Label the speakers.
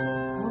Speaker 1: あ